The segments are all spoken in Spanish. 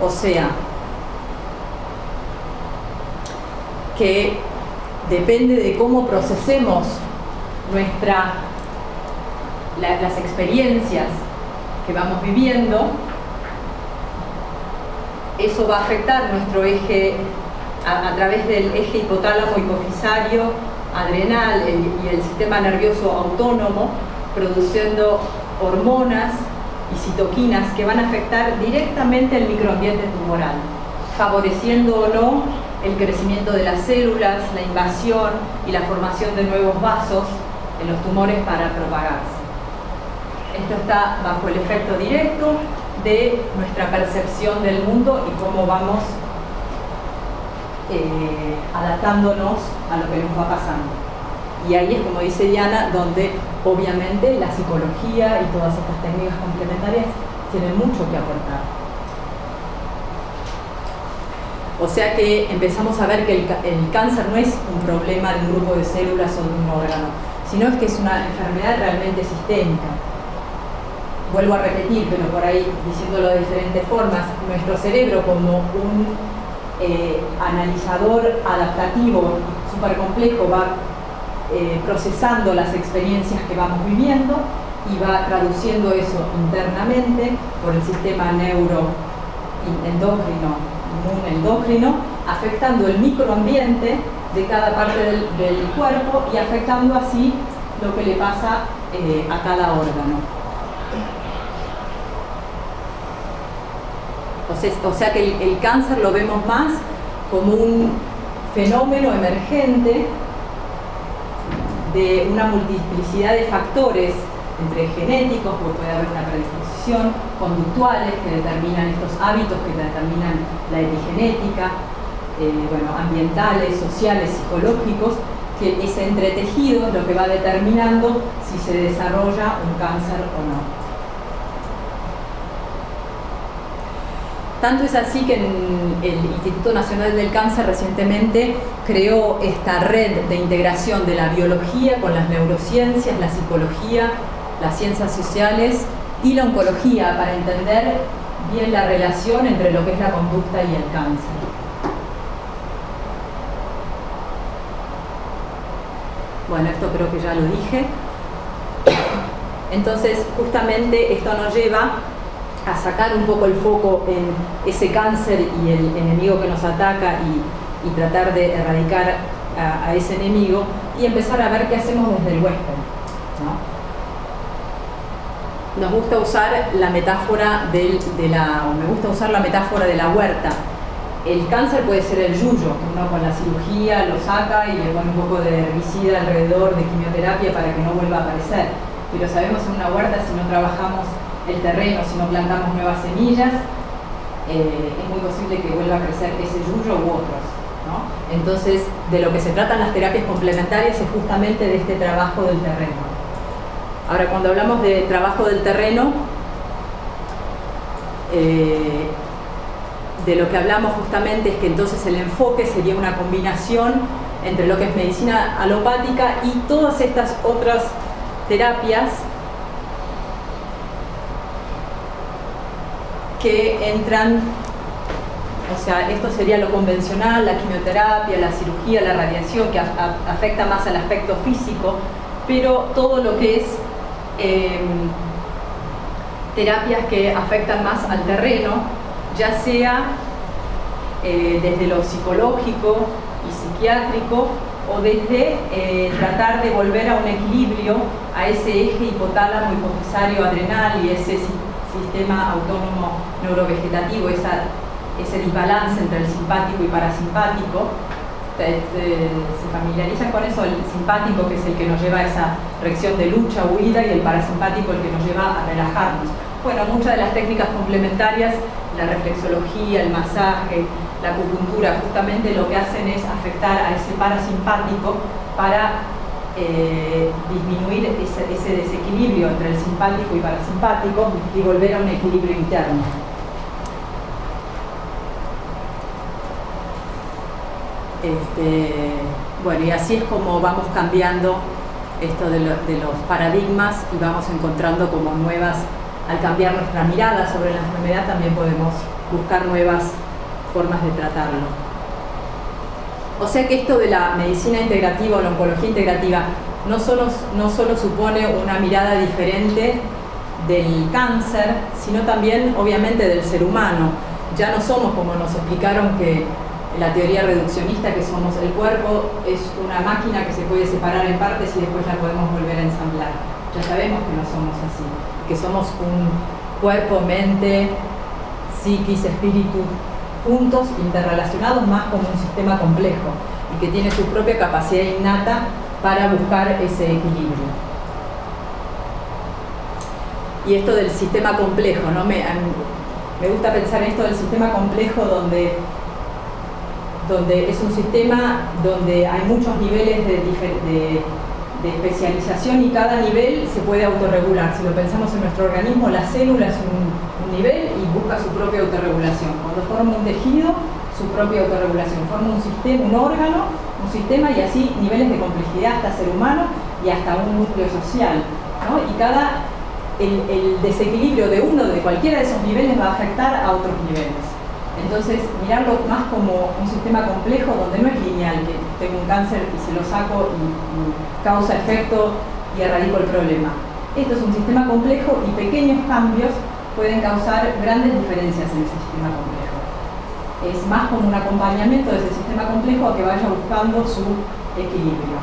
O sea, que depende de cómo procesemos nuestra, las experiencias que vamos viviendo, eso va a afectar nuestro eje a, través del eje hipotálamo hipofisario adrenal y el sistema nervioso autónomo, produciendo hormonas y citoquinas que van a afectar directamente el microambiente tumoral, favoreciendo o no el crecimiento de las células, la invasión y la formación de nuevos vasos en los tumores para propagarse. Esto está bajo el efecto directo de nuestra percepción del mundo y cómo vamos eh, adaptándonos a lo que nos va pasando. Y ahí es como dice Diana, donde obviamente la psicología y todas estas técnicas complementarias tienen mucho que aportar. O sea que empezamos a ver que el, cáncer no es un problema de un grupo de células o de un órgano, sino es que es una enfermedad realmente sistémica. Vuelvo a repetir, pero por ahí diciéndolo de diferentes formas, nuestro cerebro como un eh, analizador adaptativo súper complejo va eh, procesando las experiencias que vamos viviendo y va traduciendo eso internamente por el sistema neuroendocrino endocrino, afectando el microambiente de cada parte del, cuerpo y afectando así lo que le pasa eh, a cada órgano. O sea, que el, el cáncer lo vemos más como un fenómeno emergente de una multiplicidad de factores entre genéticos, porque puede haber una predisposición, conductuales que determinan estos hábitos, que determinan la epigenética, eh, bueno, ambientales, sociales, psicológicos, que ese entretejido es lo que va determinando si se desarrolla un cáncer o no. Tanto es así que el Instituto Nacional del Cáncer recientemente creó esta red de integración de la biología con las neurociencias, la psicología las ciencias sociales y la oncología para entender bien la relación entre lo que es la conducta y el cáncer. Bueno, esto creo que ya lo dije. Entonces, justamente esto nos lleva a sacar un poco el foco en ese cáncer y el enemigo que nos ataca y, tratar de erradicar a, ese enemigo y empezar a ver qué hacemos desde el huésped. ¿no? nos gusta usar la metáfora de la, me gusta usar la metáfora de la huerta. El cáncer puede ser el yuyo, uno con la cirugía lo saca y le pone un poco de herbicida alrededor de quimioterapia para que no vuelva a aparecer. Pero sabemos en una huerta si no trabajamos el terreno, si no plantamos nuevas semillas, eh, es muy posible que vuelva a crecer ese yuyo u otros. Entonces, de lo que se tratan las terapias complementarias es justamente de este trabajo del terreno. Ahora, cuando hablamos de trabajo del terreno, eh, de lo que hablamos justamente es que entonces el enfoque sería una combinación entre lo que es medicina alopática y todas estas otras terapias que entran, o sea, esto sería lo convencional, la quimioterapia, la cirugía, la radiación, que afecta más al aspecto físico, pero todo lo que es Em, terapias que afectan más al terreno, ya sea eh, desde lo psicológico y psiquiátrico o desde eh, tratar de volver a un equilibrio a ese eje hipotálamo hipofisario adrenal y ese sistema autónomo neurovegetativo, ese desbalance entre el simpático y parasimpático se familiarizan con eso, el simpático que es el que nos lleva a esa reacción de lucha, huida, y el parasimpático el que nos lleva a relajarnos. Bueno, muchas de las técnicas complementarias, la reflexología, el masaje, la acupuntura, justamente lo que hacen es afectar a ese parasimpático para eh, disminuir ese desequilibrio entre el simpático y parasimpático y volver a un equilibrio interno. Este, bueno, y así es como vamos cambiando esto de, los paradigmas y vamos encontrando como nuevas, al cambiar nuestra mirada sobre la enfermedad también podemos buscar nuevas formas de tratarlo. O sea que esto de la medicina integrativa o la oncología integrativa no solo, no solo supone una mirada diferente del cáncer, sino también obviamente del ser humano. Ya no somos como nos explicaron que la teoría reduccionista que somos el cuerpo es una máquina que se puede separar en partes y después la podemos volver a ensamblar. Ya sabemos que no somos así, que somos un cuerpo, mente, psiquis, espíritu, juntos, interrelacionados más como un sistema complejo y que tiene su propia capacidad innata para buscar ese equilibrio. Y esto del sistema complejo, ¿no? Me, me gusta pensar en esto del sistema complejo donde donde es un sistema donde hay muchos niveles de, especialización y cada nivel se puede autorregular. Si lo pensamos en nuestro organismo, la célula es un, nivel busca su propia autorregulación. Cuando forma un tejido, su propia autorregulación. Forma un sistema, un órgano, un sistema y así niveles de complejidad hasta ser humano y hasta un núcleo social. Y cada, el, el desequilibrio de uno, de cualquiera de esos niveles va a afectar a otros niveles. Entonces, mirarlo más como un sistema complejo donde no es lineal, que tengo un cáncer y se lo saco y, causa efecto y erradico el problema. Esto es un sistema complejo y pequeños cambios pueden causar grandes diferencias en ese sistema complejo. Es más como un acompañamiento de ese sistema complejo a que vaya buscando su equilibrio.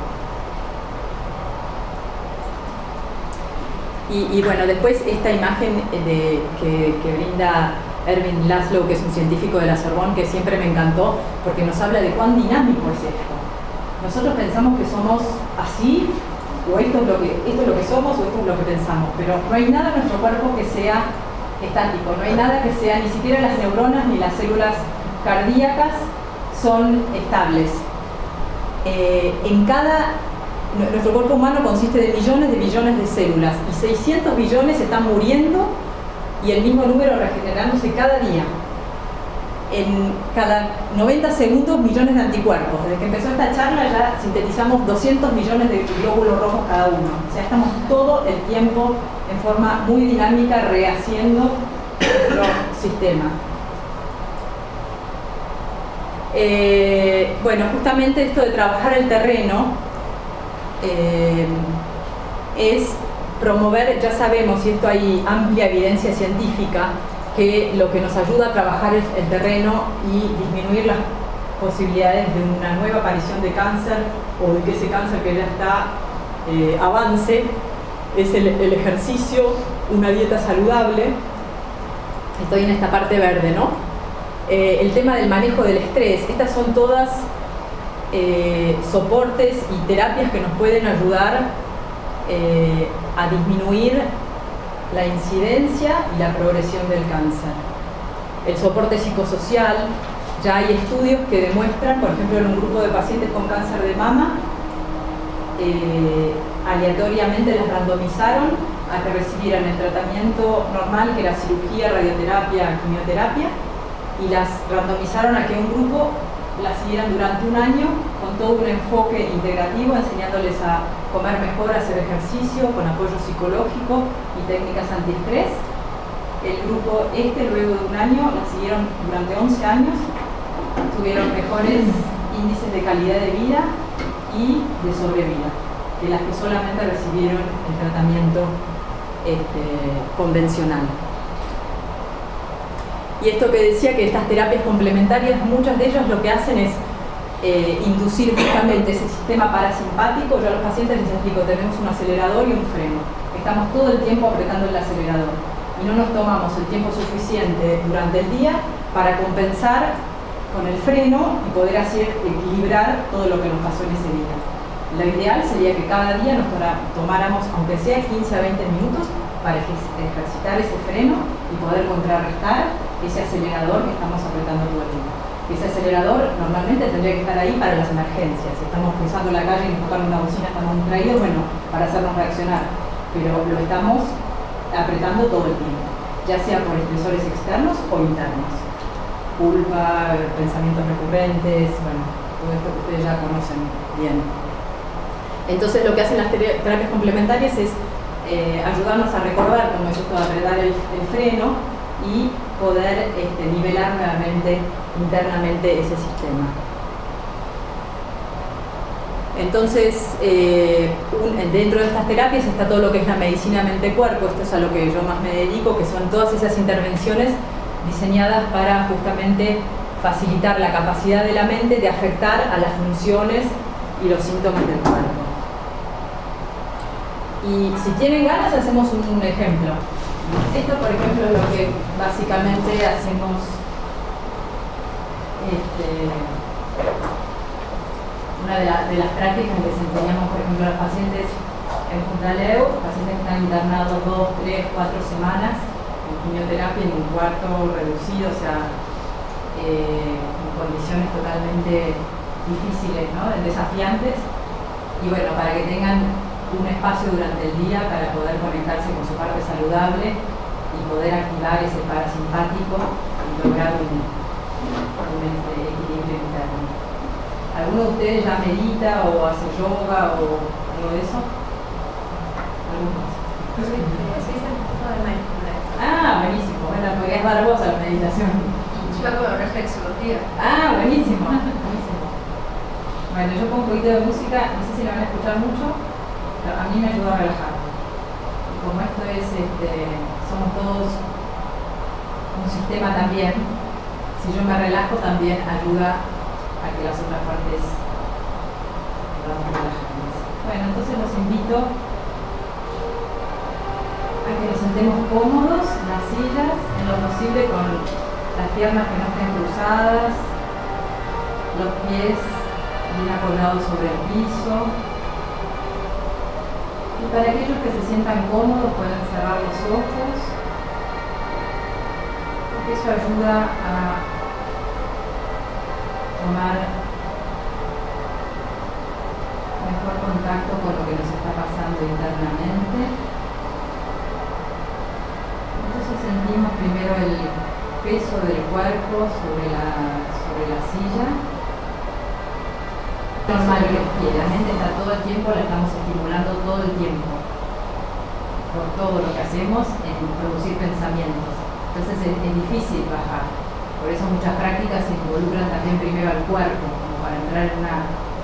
Y, bueno, después esta imagen de, que brinda Erwin Laszlo, que es un científico de la Sorbonne, que siempre me encantó porque nos habla de cuán dinámico es esto. Nosotros pensamos que somos así, o esto es, lo que, esto es lo que somos, o esto es lo que pensamos, pero no hay nada en nuestro cuerpo que sea estático, no hay nada que sea, ni siquiera las neuronas ni las células cardíacas son estables. Eh, en cada nuestro cuerpo humano consiste de millones de billones de células y 600 billones están muriendo y el mismo número regenerándose cada día. En cada 90 segundos millones de anticuerpos. Desde que empezó esta charla ya sintetizamos 200 millones de glóbulos rojos cada uno. O sea, estamos todo el tiempo en forma muy dinámica rehaciendo nuestro sistema. Eh, bueno, justamente esto de trabajar el terreno eh, es promover, ya sabemos, y esto hay amplia evidencia científica, que lo que nos ayuda a trabajar el terreno y disminuir las posibilidades de una nueva aparición de cáncer o de que ese cáncer que ya está eh, avance es el, ejercicio, una dieta saludable. Estoy en esta parte verde, ¿no? Eh, el tema del manejo del estrés. Estas son todas eh, soportes y terapias que nos pueden ayudar eh, a disminuir la incidencia y la progresión del cáncer. El soporte psicosocial, ya hay estudios que demuestran, por ejemplo, en un grupo de pacientes con cáncer de mama, aleatoriamente las randomizaron a que recibieran el tratamiento normal, que era cirugía, radioterapia, quimioterapia, y las randomizaron a que un grupo la siguieran durante un año con todo un enfoque integrativo, enseñándoles a comer mejor, a hacer ejercicio, con apoyo psicológico y técnicas antiestrés. El grupo este, luego de un año, la siguieron durante 11 años, tuvieron mejores índices de calidad de vida y de sobrevida que las que solamente recibieron el tratamiento este, convencional. Y esto que decía que estas terapias complementarias, muchas de ellas lo que hacen es eh, inducir justamente ese sistema parasimpático. Yo a los pacientes les explico, tenemos un acelerador y un freno. Estamos todo el tiempo apretando el acelerador y no nos tomamos el tiempo suficiente durante el día para compensar con el freno y poder hacer equilibrar todo lo que nos pasó en ese día. Lo ideal sería que cada día nos tomáramos, aunque sea 15 a 20 minutos, para ejercitar ese freno y poder contrarrestar ese acelerador que estamos apretando todo el tiempo. Ese acelerador normalmente tendría que estar ahí para las emergencias. Si estamos cruzando la calle y nos tocan una bocina, estamos distraídos, bueno, para hacernos reaccionar. Pero lo estamos apretando todo el tiempo, ya sea por estresores externos o internos. Culpa, pensamientos recurrentes, bueno, todo esto que ustedes ya conocen bien. Entonces lo que hacen las terapias complementarias es eh, ayudarnos a recordar cómo es esto de el freno y poder este, nivelar nuevamente internamente ese sistema. Entonces, eh, dentro de estas terapias está todo lo que es la medicina mente-cuerpo, esto es a lo que yo más me dedico, que son todas esas intervenciones diseñadas para justamente facilitar la capacidad de la mente de afectar a las funciones y los síntomas del cuerpo. Y si tienen ganas, hacemos un, ejemplo. Esto, por ejemplo, es lo que básicamente hacemos. Este, una de, las prácticas que les enseñamos, por ejemplo, a los pacientes en Fundaleu, pacientes que están internados dos, tres, cuatro semanas en quimioterapia en un cuarto reducido, o sea, eh, en condiciones totalmente difíciles, ¿no? desafiantes. Y bueno, para que tengan un espacio durante el día para poder conectarse con su parte saludable y poder activar ese parasimpático y lograr un, este, equilibrio interno. ¿Alguno de ustedes ya medita o hace yoga o algo de eso? ¿Algunos? Ah, buenísimo. Bueno, porque es barbosa la meditación. Yo hago reflexología. Ah, buenísimo. buenísimo. Bueno, yo pongo un poquito de música, no sé si la van a escuchar mucho a mí me ayuda a relajar. Como esto es, este, somos todos un sistema también, si yo me relajo también ayuda a que las otras partes podamos relajarnos. Bueno, entonces los invito a que nos sentemos cómodos en las sillas, en lo posible con las piernas que no estén cruzadas, los pies bien apoyados sobre el piso, para aquellos que se sientan cómodos pueden cerrar los ojos, porque eso ayuda a tomar mejor contacto con lo que nos está pasando internamente. Entonces sentimos primero el peso del cuerpo sobre la, sobre la silla normal que la mente está todo el tiempo, la estamos estimulando todo el tiempo por todo lo que hacemos en producir pensamientos. Entonces es, difícil bajar. Por eso muchas prácticas involucran también primero al cuerpo, como para entrar en una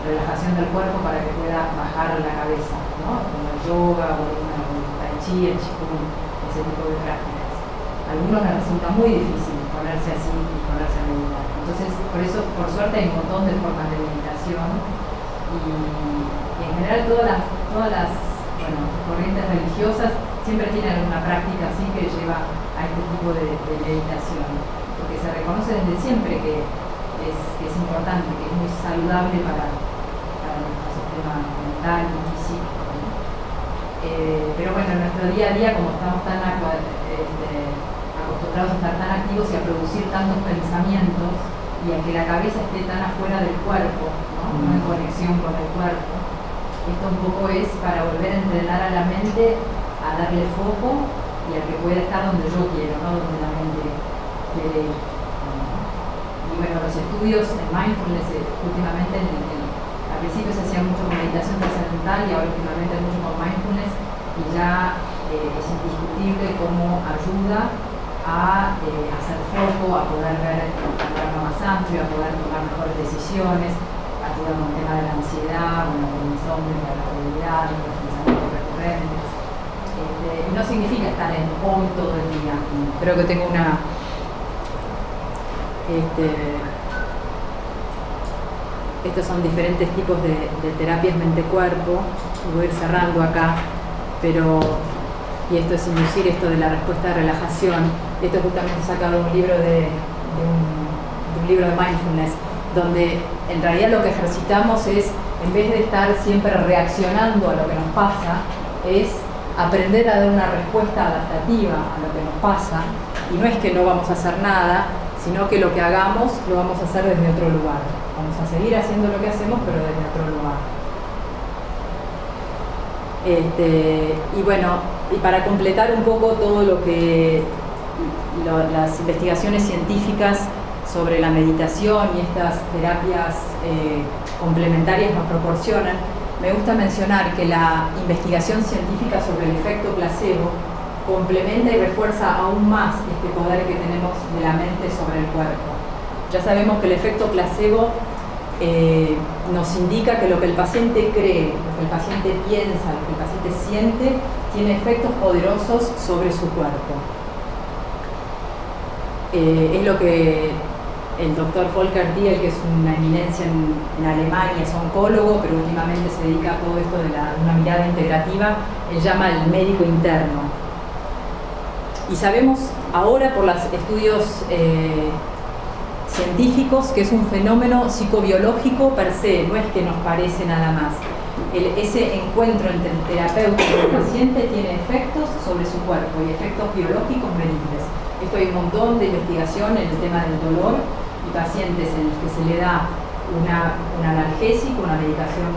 relajación del cuerpo para que pueda bajar la cabeza, ¿no? como el yoga o el tai chi, el qigong, ese tipo de prácticas. A algunos les resulta muy difícil ponerse así y ponerse a meditar. Entonces, por eso, por suerte, hay un montón de formas de y, en general todas las, todas las corrientes religiosas siempre tienen alguna práctica así que lleva a este tipo de, meditación, porque se reconoce desde siempre que es, importante, que es muy saludable para, nuestro sistema mental y físico. Eh, pero bueno, en nuestro día a día, como estamos tan este, acostumbrados a estar tan activos y a producir tantos pensamientos, y a que la cabeza esté tan afuera del cuerpo, ¿no? en conexión con el cuerpo. Esto un poco es para volver a entrenar a la mente a darle foco y a que pueda estar donde yo quiero, no donde la mente quiere ir. Y bueno, los estudios en mindfulness eh, últimamente al principio se hacía mucho con meditación trascendental y ahora últimamente mucho con mindfulness y ya eh, es indiscutible cómo ayuda a eh, hacer foco, a poder ver el amplio, a poder tomar mejores decisiones, ayuda con el tema de la ansiedad, bueno, con insomnio, la irritabilidad, los pensamientos recurrentes. Este, no significa estar en hoy todo el día. Creo que tengo una. Este, estos son diferentes tipos de, de terapias mente-cuerpo. Voy a ir cerrando acá, pero y esto es inducir esto de la respuesta de relajación. Esto es justamente sacado de un libro de, un, libro de mindfulness, donde en realidad lo que ejercitamos es, en vez de estar siempre reaccionando a lo que nos pasa, es aprender a dar una respuesta adaptativa a lo que nos pasa. Y no es que no vamos a hacer nada, sino que lo que hagamos lo vamos a hacer desde otro lugar. Vamos a seguir haciendo lo que hacemos, pero desde otro lugar. Este, y bueno, y para completar un poco todo lo que las investigaciones científicas sobre la meditación y estas terapias eh, complementarias nos proporcionan, me gusta mencionar que la investigación científica sobre el efecto placebo complementa y refuerza aún más este poder que tenemos de la mente sobre el cuerpo. Ya sabemos que el efecto placebo eh, nos indica que lo que el paciente cree, lo que el paciente piensa, lo que el paciente siente, tiene efectos poderosos sobre su cuerpo. Eh, es lo que el doctor Volker Thiel, que es una eminencia en, Alemania, es oncólogo, pero últimamente se dedica a todo esto de una mirada integrativa, él llama el médico interno. Y sabemos ahora por los estudios eh, científicos que es un fenómeno psicobiológico per se, no es que nos parece nada más. ese encuentro entre el terapeuta y el paciente tiene efectos sobre su cuerpo y efectos biológicos medibles. Esto hay un montón de investigación en el tema del dolor pacientes en los que se le da una, un analgésico, una medicación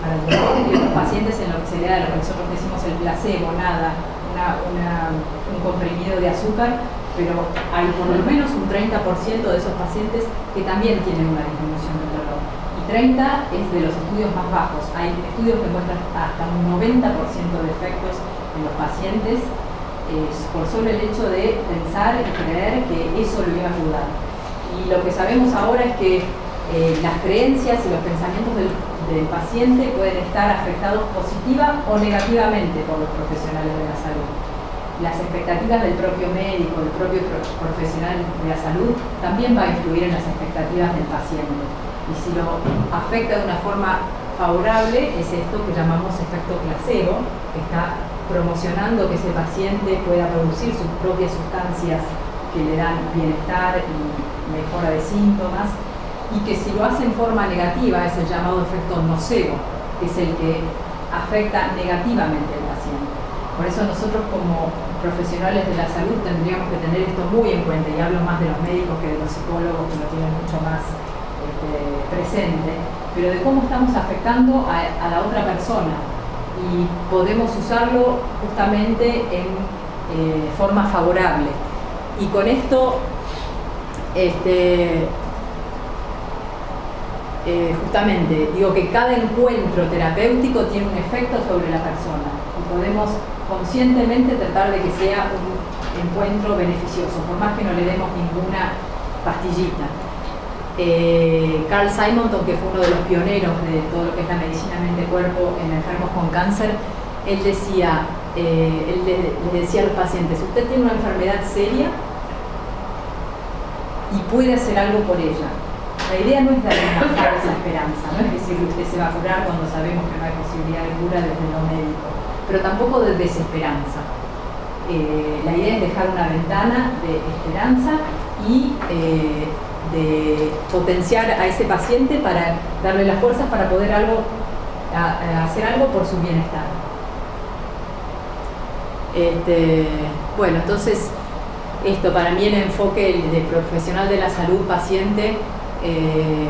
para el dolor, y otros pacientes en los que se le da lo que nosotros decimos el placebo, nada, un comprimido de azúcar, pero hay por lo menos un 30% de esos pacientes que también tienen una disminución del dolor. Y 30 es de los estudios más bajos. Hay estudios que muestran hasta un 90% de efectos en los pacientes por solo el hecho de pensar y creer que eso lo iba a ayudar. Y lo que sabemos ahora es que eh, las creencias y los pensamientos del, paciente pueden estar afectados positiva o negativamente por los profesionales de la salud. Las expectativas del propio médico, del propio profesional de la salud, también va a influir en las expectativas del paciente. Y si lo afecta de una forma favorable, es esto que llamamos efecto placebo, que está promocionando que ese paciente pueda producir sus propias sustancias que le dan bienestar y mejora de síntomas, y que si lo hace en forma negativa es el llamado efecto nocebo, que es el que afecta negativamente al paciente. Por eso nosotros como profesionales de la salud tendríamos que tener esto muy en cuenta, y hablo más de los médicos que de los psicólogos que lo tienen mucho más este, presente, pero de cómo estamos afectando a, la otra persona, y podemos usarlo justamente en eh, forma favorable. Y con esto, este, eh, justamente, digo que cada encuentro terapéutico tiene un efecto sobre la persona y podemos conscientemente tratar de que sea un encuentro beneficioso, por más que no le demos ninguna pastillita. Eh, Carl Simonton, que fue uno de los pioneros de todo lo que es la medicina mente-cuerpo en enfermos con cáncer, él decía, eh, él le, decía a los pacientes, usted tiene una enfermedad seria y puede hacer algo por ella. La idea no es darle una falsa esperanza, no es decir que usted se va a curar cuando sabemos que no hay posibilidad de cura desde lo médico, pero tampoco de desesperanza. Eh, la idea es dejar una ventana de esperanza y de potenciar a ese paciente para darle las fuerzas para poder algo, hacer algo por su bienestar. Este, bueno, entonces esto para mí el enfoque de profesional de la salud paciente, eh,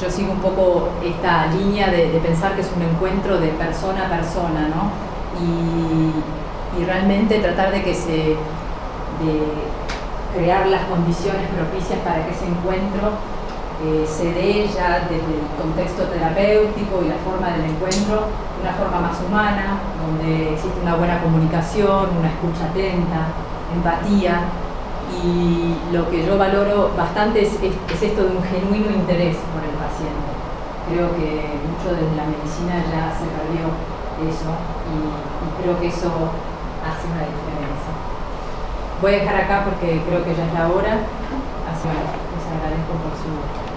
yo sigo un poco esta línea de, pensar que es un encuentro de persona a persona, ¿no? Y, realmente tratar de que se, crear las condiciones propicias para que ese encuentro eh, se dé ya desde el contexto terapéutico y la forma del encuentro una forma más humana, donde existe una buena comunicación, una escucha atenta, empatía. Y lo que yo valoro bastante es, esto de un genuino interés por el paciente. Creo que mucho desde la medicina ya se perdió eso y creo que eso hace una diferencia. Voy a dejar acá porque creo que ya es la hora. Así que les agradezco por su